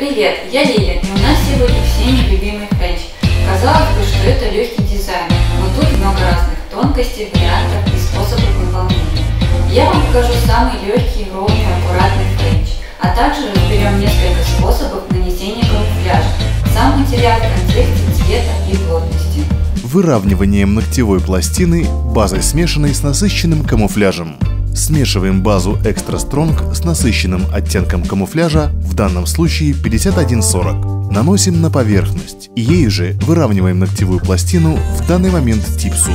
Привет, я Лиля, и у нас сегодня всеми любимый френч. Казалось бы, что это легкий дизайн, но тут много разных тонкостей, вариантов и способов выполнения. Я вам покажу самый легкий, ровный, аккуратный френч, а также разберем несколько способов нанесения камуфляжа, сам материал в контексте цвета и плотности. Выравниванием ногтевой пластины базой смешанной с насыщенным камуфляжем. Смешиваем базу Extra Strong с насыщенным оттенком камуфляжа, в данном случае 5140. Наносим на поверхность и же выравниваем ногтевую пластину в данный момент типсу.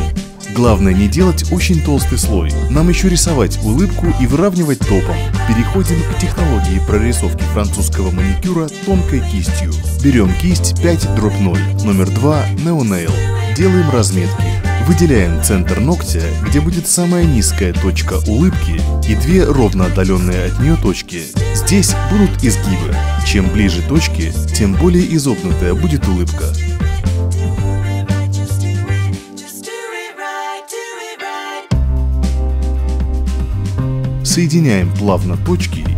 Главное не делать очень толстый слой. Нам еще рисовать улыбку и выравнивать топом. Переходим к технологии прорисовки французского маникюра тонкой кистью. Берем кисть 5 дробь 0, номер 2 Neo Nail. Делаем разметки. Выделяем центр ногтя, где будет самая низкая точка улыбки и две ровно отдаленные от нее точки. Здесь будут изгибы. Чем ближе точки, тем более изогнутая будет улыбка. Соединяем плавно точки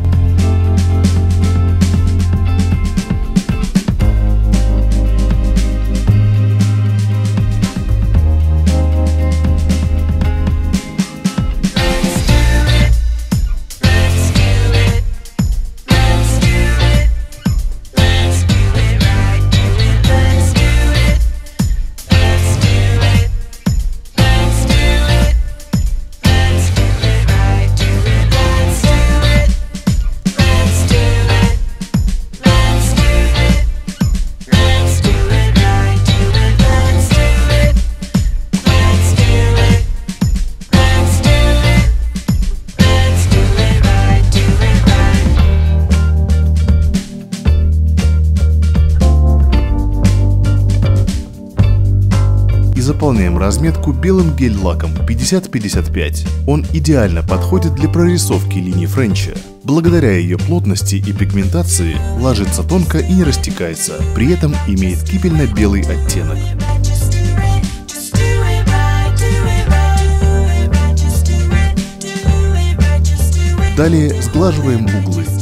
заполняем разметку белым гель-лаком 50-55. Он идеально подходит для прорисовки линии френча. Благодаря ее плотности и пигментации ложится тонко и не растекается, при этом имеет кипельно-белый оттенок. Далее сглаживаем углы.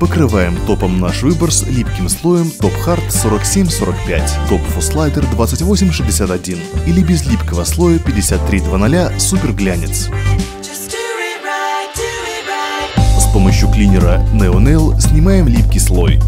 Покрываем топом наш выбор с липким слоем Top Hard 4745, Top Full 2861 или без липкого слоя 5300 Супер Глянец. С помощью клинера Neo Nail снимаем липкий слой.